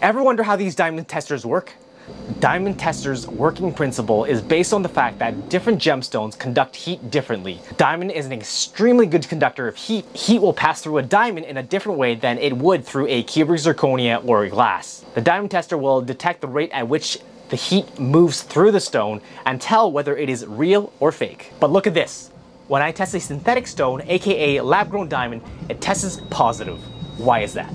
Ever wonder how these diamond testers work? Diamond Tester's working principle is based on the fact that different gemstones conduct heat differently. Diamond is an extremely good conductor of heat. Heat will pass through a diamond in a different way than it would through a cubic zirconia or a glass. The Diamond Tester will detect the rate at which the heat moves through the stone and tell whether it is real or fake. But look at this. When I test a synthetic stone, aka lab-grown diamond, it tests positive. Why is that?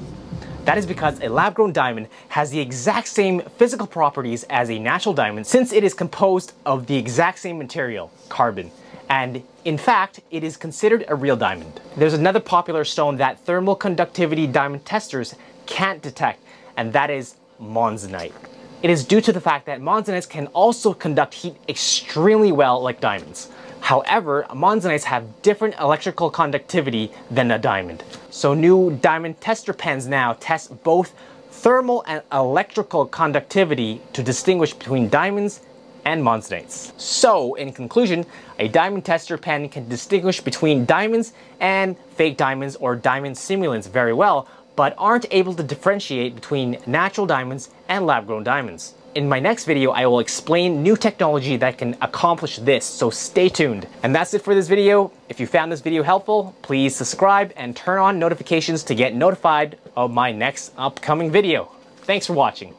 That is because a lab-grown diamond has the exact same physical properties as a natural diamond since it is composed of the exact same material, carbon. And in fact, it is considered a real diamond. There's another popular stone that thermal conductivity diamond testers can't detect, and that is moissanite. It is due to the fact that moissanites can also conduct heat extremely well like diamonds. However, moissanites have different electrical conductivity than a diamond. So new diamond tester pens now test both thermal and electrical conductivity to distinguish between diamonds and moissanites. So, in conclusion, a diamond tester pen can distinguish between diamonds and fake diamonds or diamond simulants very well, but aren't able to differentiate between natural diamonds and lab-grown diamonds. In my next video, I will explain new technology that can accomplish this, so stay tuned. And that's it for this video. If you found this video helpful, please subscribe and turn on notifications to get notified of my next upcoming video. Thanks for watching.